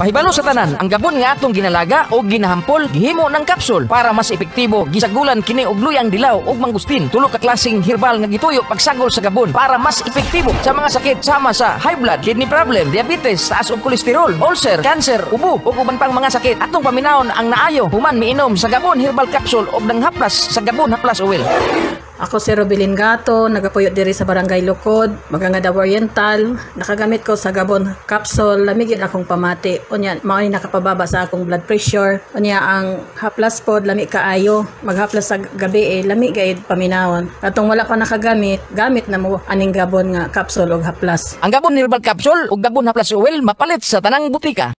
Pahibalo sa tanan, ang gabon nga atong ginalaga o ginahampol gihimo ng kapsul para mas epektibo gisagulan kini og luyang dilaw ug mangustin. Tulo ka klaseng herbal nga gituyo pagsagol sa gabon para mas epektibo sa mga sakit sama sa high blood, kidney problem, diabetes, taas og kolesterol, ulcer, cancer, ubo ug uban pang mga sakit. Atong paminawon ang naayo human miinom sa gabon herbal capsule og nanghaplas sa gabon haplas oil. Ako si Robilin Gato, nagapuyot diri sa Barangay Lukod, Magangada Oriental. Nakagamit ko sa Gabon capsule, lamigin akong pamati. Unya, mao ni nakapababa sa akong blood pressure. Unya, ang haplas pod, lami kaayo. Maghaplas sa gabi eh, lami gayud paminawon. Katong wala pa nakagamit, gamit na mo aning Gabon nga capsule og haplas. Ang gabon herbal capsule ug gabon haplas oil mapalit sa tanang butika.